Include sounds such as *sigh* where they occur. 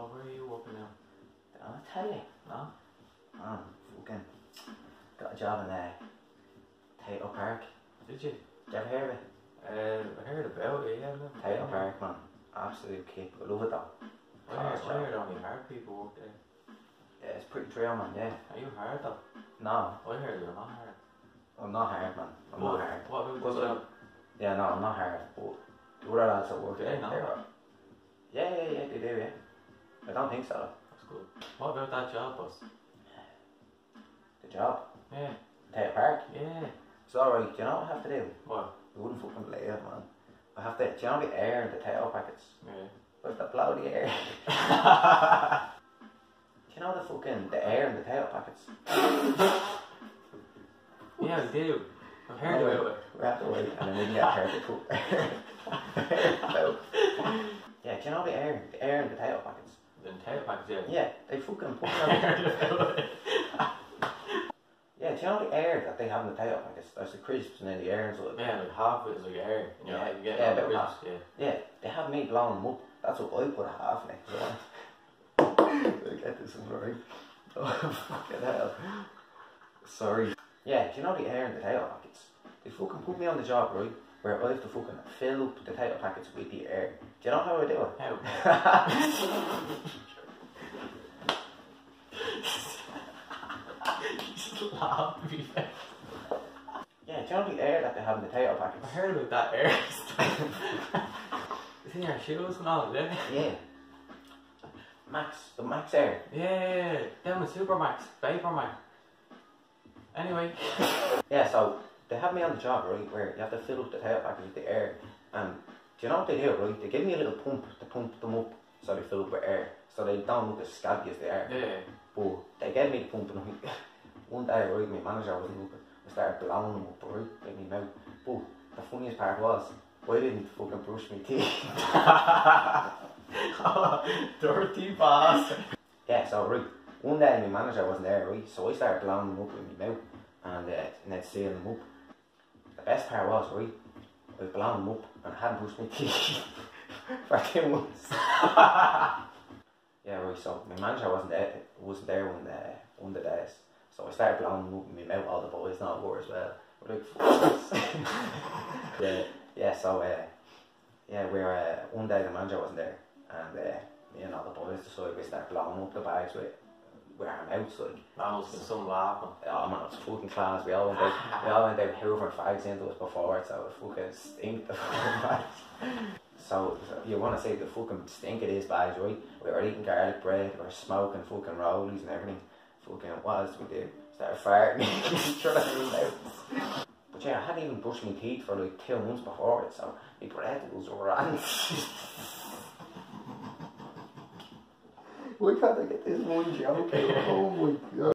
Oh, where are you working now? I'll tell you. No? Man, fucking got a job in uh, Tayto Park. Did you? Did you ever hear of it? Uh, I heard about it, yeah. no. Tayto Park, man. Absolute kick. I love it though. I heard, I heard only hard people work there. Yeah, it's pretty trail, man, yeah. Are you hard though? No, I heard you're not hard. I'm not hard, man. I'm not hard. What about the job? Yeah, no, I'm not hard. But the other lads that work Yeah, there, they're- Yeah, yeah, yeah, they do, yeah. I don't think so. That's good. What about that job, boss? The job. Yeah, Tayto Park. yeah. It's alright. Do you know what I have to do? What? You wouldn't fucking believe it, man. I have to, do you know the air in the Tayto packets? Yeah. I have to blow the air. *laughs* Do you know the fucking, the air in the Tayto packets? yeah, I do. I've heard Oh, about it. We have to wait and then we can get hurt to cook. yeah, do you know the air, the air in the Tayto packets? Tayto packs, yeah. They fucking put I them heard it. Yeah, do you know the air that they have in the Tayto packets? There's the crisps and then the air and stuff. Yeah, like half of it is like air. You know, Yeah, you get yeah, the about yeah. Yeah, they have me blowing them up. That's what I put a half in. So I get this one right. *laughs* Oh, fucking hell. Sorry. Yeah, do you know the air in the Tayto packets? They fucking put me on the job, right? Where I have to fucking fill up the Tayto packets with the air. Do you know how I do it? How? *laughs* To be fair. Yeah, do you know the air that they have in the tail I packets? heard about that air. *laughs* It's in your shoes and all, isn't it? Yeah. Max, the max air. Yeah, yeah, yeah. Down with Supermax, Vapormax. Anyway. *laughs* Yeah, so they have me on the job, right, where you have to fill up the Tayto packets with the air. And do you know what they do, right? They give me a little pump to pump them up so they fill up with air. So they don't look as scabby as they are. Yeah. But they gave me the pump and I- *laughs* one day, right, my manager wasn't looking. I started blowing them up, right, in my mouth. But the funniest part was, I didn't fucking brush my teeth. Dirty bastard. yeah, so right, one day my manager wasn't there, right, so I started blowing them up in my mouth and, uh, and then sealing them up. The best part was, right, I was blowing them up and I hadn't brushed my teeth for two months. yeah, right, so my manager wasn't there, wasn't there one, uh, one the days. So I started blowing them up in my mouth, all the boys not were as well. We're like, yeah, yeah, so, uh, yeah, we were, uh, one day the manager wasn't there, and uh, me and all the boys decided we start blowing up the bags with, with our mouths, like, That must have some laughing. oh man, it was fucking class, we all went out, we all went out hoovering fags into us before it, so it fucking stinked the fucking *laughs* bags. So, so you want to say the fucking stink of these bags, right? We were eating garlic bread, we were smoking fucking rollies and everything. Fucking, did we do? Started farting, shut our mouths. But yeah, I hadn't even brushed my teeth for like two months before it, so my breath was rank. we gotta get this one joke out. Oh my god.